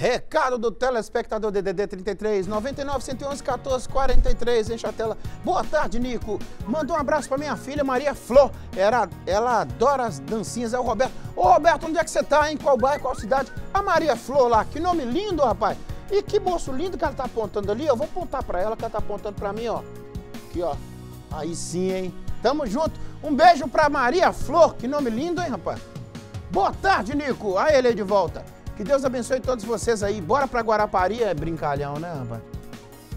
Recado do telespectador DDD 33 99 111 14 43, enche a tela. Boa tarde, Nico. Manda um abraço pra minha filha Maria Flor. Era, ela adora as dancinhas. É o Roberto. Ô, Roberto, onde é que você tá, hein? Qual bairro, qual cidade? A Maria Flor lá. Que nome lindo, rapaz. E que moço lindo que ela tá apontando ali. Eu vou apontar pra ela que ela tá apontando pra mim, ó. Aqui, ó. Aí sim, hein? Tamo junto. Um beijo pra Maria Flor. Que nome lindo, hein, rapaz? Boa tarde, Nico. Aí ele aí de volta. Que Deus abençoe todos vocês aí. Bora pra Guarapari, é brincalhão, né, rapaz?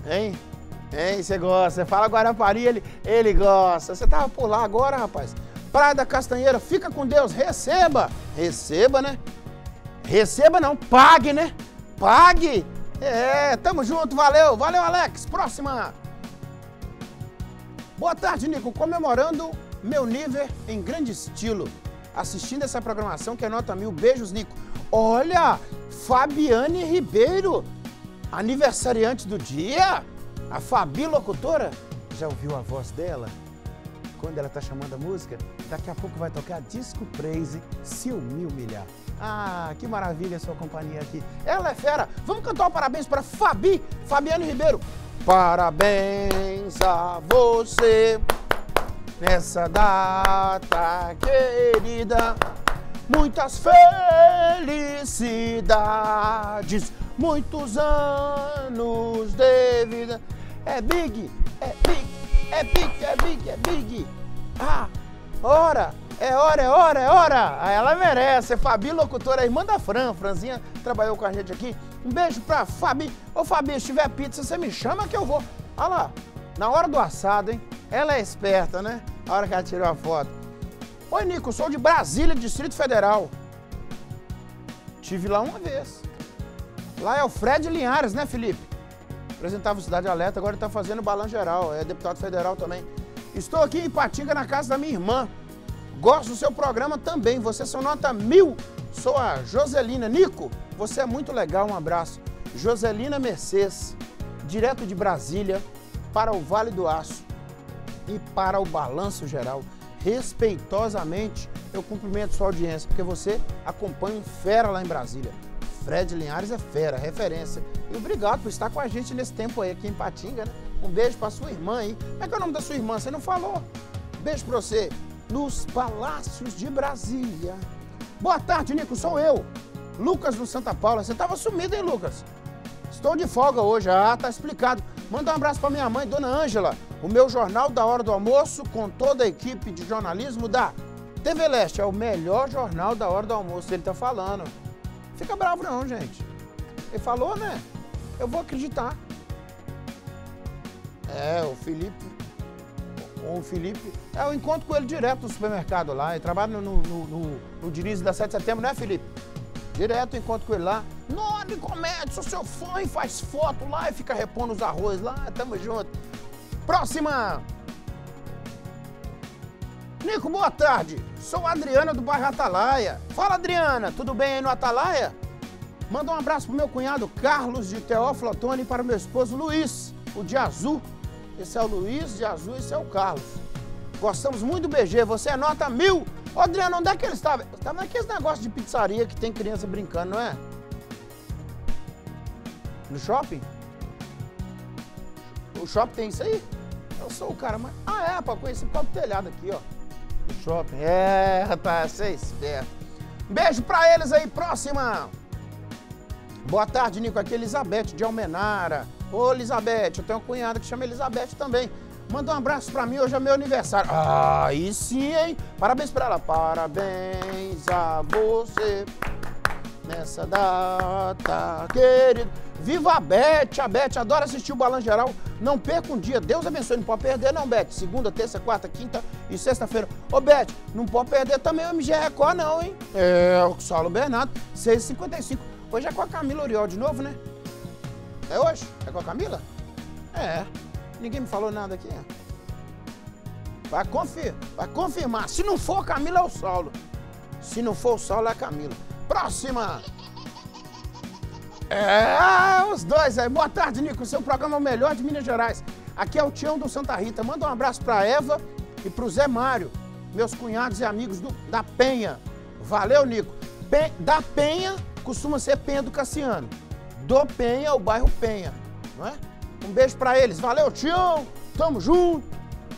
Hein? Hein? Você gosta? Você fala Guarapari, ele, ele gosta. Você tava por lá agora, rapaz. Praia da Castanheira, fica com Deus, receba. Receba, né? Receba não, pague, né? Pague. É, tamo junto, valeu. Valeu, Alex. Próxima. Boa tarde, Nico. Comemorando meu nível em grande estilo. Assistindo essa programação que é nota mil. Beijos, Nico. Olha, Fabiane Ribeiro, aniversariante do dia. A Fabi Locutora. Já ouviu a voz dela? Quando ela tá chamando a música? Daqui a pouco vai tocar Disco Praise, Se Humilhar. Ah, que maravilha a sua companhia aqui. Ela é fera. Vamos cantar um parabéns para Fabi, Fabiane Ribeiro. Parabéns a você nessa data querida. Muitas felicidades, muitos anos de vida. É big, é big, é big, é big, é big. Ah, ora, é hora, é hora, é hora. Ah, ela merece. É Fabi, locutora, irmã da Fran. Franzinha trabalhou com a gente aqui. Um beijo pra Fabi. Ô Fabi, se tiver pizza, você me chama que eu vou. Olha lá, na hora do assado, hein? Ela é esperta, né? A hora que ela tirou a foto. Oi, Nico, sou de Brasília, Distrito Federal. Tive lá uma vez. Lá é o Fred Linhares, né, Felipe? Apresentava o Cidade Alerta, agora ele tá fazendo balão geral, é deputado federal também. Estou aqui em Patinga, na casa da minha irmã. Gosto do seu programa também, você são nota mil. Sou a Joselina. Nico, você é muito legal, um abraço. Joselina Mercedes, direto de Brasília, para o Vale do Aço e para o Balanço Geral. Respeitosamente, eu cumprimento sua audiência, porque você acompanha um fera lá em Brasília. Fred Linhares é fera, referência. E obrigado por estar com a gente nesse tempo aí aqui em Patinga, né? Um beijo para sua irmã aí. Como é que é o nome da sua irmã? Você não falou? Beijo para você. Nos Palácios de Brasília. Boa tarde, Nico. Sou eu, Lucas do Santa Paula. Você estava sumido, hein, Lucas? Estou de folga hoje. Ah, tá explicado. Manda um abraço para minha mãe, Dona Ângela. O meu jornal da hora do almoço com toda a equipe de jornalismo da TV Leste. É o melhor jornal da hora do almoço. Ele tá falando. Fica bravo não, gente. Ele falou, né? Eu vou acreditar. É, o Felipe. O Felipe. É, eu encontro com ele direto no supermercado lá. Ele trabalha no, no, no, no da 7 de setembro, né, Felipe? Direto eu encontro com ele lá. Nome comédia, sou seu fã e faz foto lá e fica repondo os arroz lá. Tamo junto. Próxima! Nico, boa tarde. Sou a Adriana do bairro Atalaia. Fala, Adriana, tudo bem aí no Atalaia? Manda um abraço pro meu cunhado Carlos de Teófilo Otoni e para o meu esposo Luiz, o de azul. Esse é o Luiz de azul, esse é o Carlos. Gostamos muito do BG, você é nota mil. Ô, Adriano, onde é que ele estava? Estava naqueles negócios de pizzaria que tem criança brincando, não é? No shopping? O shopping tem isso aí? Eu sou o cara mais. Ah, é, rapaz, conheci o próprio telhado aqui, ó. No shopping. É, rapaz, você é esperto. Beijo pra eles aí, próxima! Boa tarde, Nico. Aqui é Elizabeth de Almenara. Ô, Elizabeth, eu tenho uma cunhada que chama Elizabeth também. Manda um abraço pra mim, hoje é meu aniversário. Ah, aí sim, hein? Parabéns pra ela. Parabéns a você nessa data, querido. Viva a Beth, a Beth adora assistir o Balanço Geral. Não perca um dia, Deus abençoe, não pode perder não, Beth. Segunda, terça, quarta, quinta e sexta-feira. Ô, Beth, não pode perder também o MG Record não, hein? É, o Saulo Bernardo, 6h55. Hoje é com a Camila Oriol de novo, né? É hoje? É com a Camila? É. Ninguém me falou nada aqui. Vai, confir, vai confirmar. Se não for a Camila, é o Saulo. Se não for o Saulo, é a Camila. Próxima! É, os dois aí. Boa tarde, Nico. Seu programa é o melhor de Minas Gerais. Aqui é o Tião do Santa Rita. Manda um abraço pra Eva e pro Zé Mário, meus cunhados e amigos do, da Penha. Valeu, Nico. Da Penha costuma ser Penha do Cassiano. do Penha, o bairro Penha, não é? Um beijo para eles. Valeu, Tião. Tamo junto.